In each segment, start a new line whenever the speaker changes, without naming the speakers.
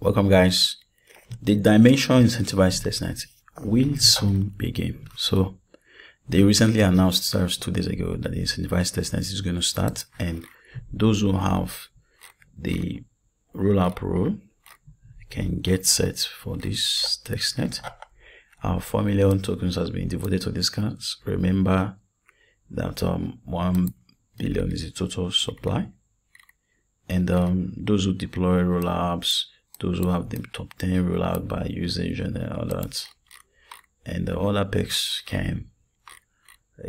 Welcome guys. The Dymension incentivized testnet will soon begin. So they recently announced just two days ago that the incentivized testnet is going to start and those who have the rollup rule can get set for this testnet. Our 4 million tokens has been devoted to this cards. Remember that um, 1 billion is the total supply. And um, those who deploy rollups, those who have the top 10 rollout by usage and all that, and the other picks can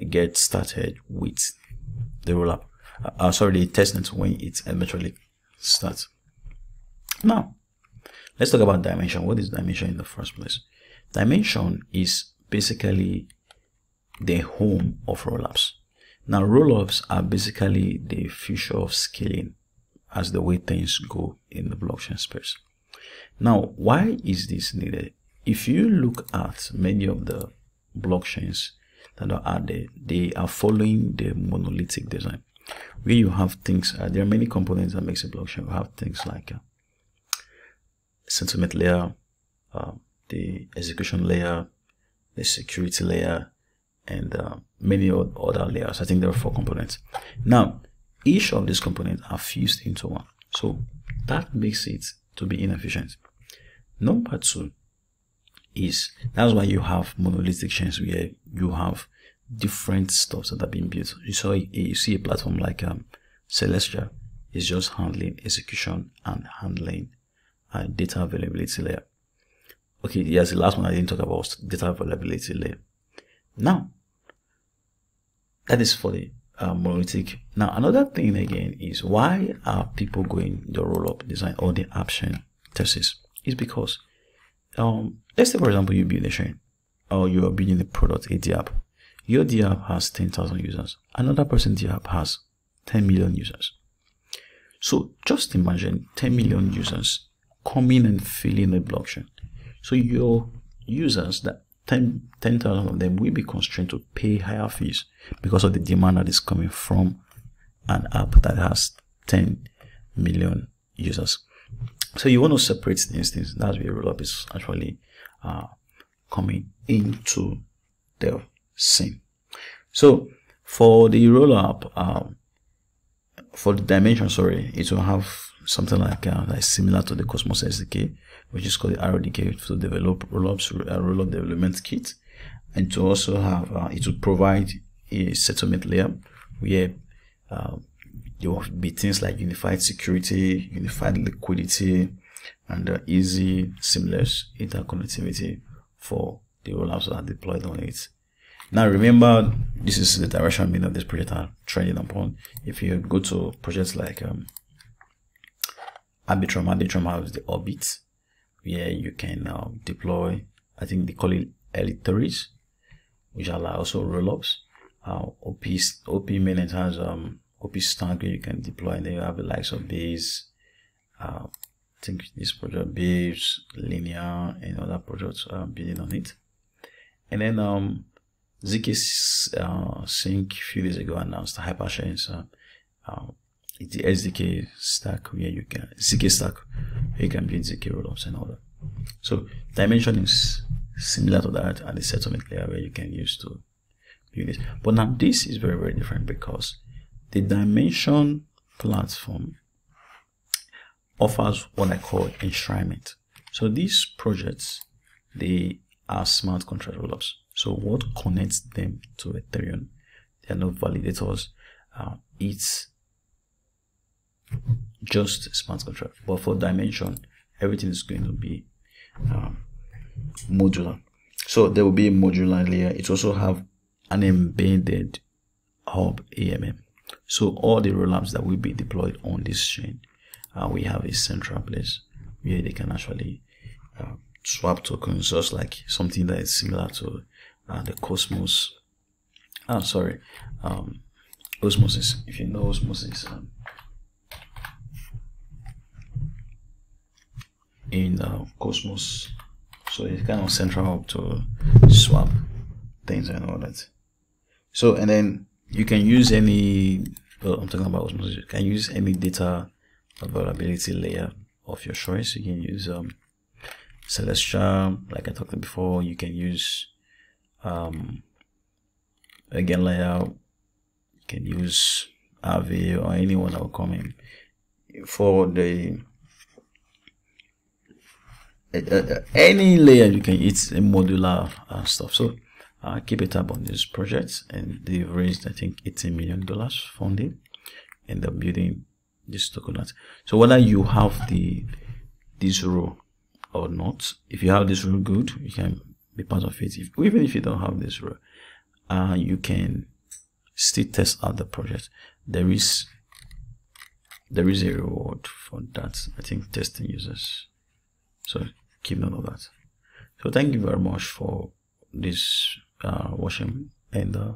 get started with the rollup. Uh, uh, sorry, the testnet when it eventually starts. Now, let's talk about Dymension. What is Dymension in the first place? Dymension is basically the home of rollups. Now, rollups are basically the future of scaling as the way things go in the blockchain space. Now, why is this needed? If you look at many of the blockchains that are out there, they are following the monolithic design, where you have things. Uh, there are many components that makes a blockchain. You have things like uh, settlement layer, uh, the execution layer, the security layer, and uh, many other layers. I think there are four components. Now, each of these components are fused into one. So that makes it to be inefficient. Number two is that's why you have monolithic chains where you have different stuff that are being built. You saw you see a platform like um, Celestia is just handling execution and handling uh, data availability layer. Okay, yes, the last one I didn't talk about was data availability layer. Now, that is for the uh, monolithic. Now, another thing again is why are people going the roll-up design or the option thesis? Is because, um, let's say for example you build a chain or you are building a product, a DApp. Your DApp has 10,000 users. Another person DApp has 10 million users. So just imagine 10 million users coming and filling the blockchain. So your users, that 10,000 10, of them will be constrained to pay higher fees because of the demand that is coming from an app that has 10 million users. So you want to separate these things. That's where rollup is actually uh, coming into the scene. So for the rollup, um, for the Dymension, sorry, it will have something like, uh, like similar to the Cosmos SDK, which is called the RDK to develop rollups, uh, rollup development kit, and to also have uh, it will provide a settlement layer where uh, there will be things like unified security, unified liquidity, and uh, easy, seamless interconnectivity for the rollups that are deployed on it. Now remember, this is the direction many of this project are trending upon. If you go to projects like um, Arbitrum, Arbitrum has the Orbit, where you can uh, deploy, I think they call it Elite theories, which allow also rollups. Uh, OP, OP mainnet has um, OP stack where you can deploy, and then you have the likes of Base, uh, I think this project Babes, Linea, and other projects uh, building on it. And then um, ZK uh, Sync a few days ago announced Hyperchains. Uh, uh, it's the SDK stack where you can ZK stack where you can build ZK rollups and all that. So Dymension is similar to that and the settlement layer where you can use to build it. But now this is very very different because the Dymension platform offers what I call enshrinement. So these projects, they are smart contract rollups. So what connects them to Ethereum? They are not validators. Uh, it's just smart contract. But for Dymension, everything is going to be um, modular. So there will be a modular layer. It also have an embedded hub AMM. So all the rollups that will be deployed on this chain uh, we have a central place where they can actually uh, swap tokens just like something that is similar to uh, the Cosmos I'm sorry um, Osmosis if you know Osmosis um, in uh, Cosmos so it's kind of central hub to swap things and all that so and then you can use any well, I'm talking about Osmosis you can use any data availability layer of your choice. You can use um, Celestia, like I talked before. You can use um, EigenLayer. You can use Aave or anyone that will come in for the any layer you can it's a modular uh, stuff. So uh, keep a tab on this project and they've raised i think 18 million dollars funding and they're building this coconut so whether you have the this row or not if you have this row good you can be part of it. If, even if you don't have this row uh, you can still test out the project. There is there is a reward for that i think testing users so keep note of that. So thank you very much for this uh, watching and uh,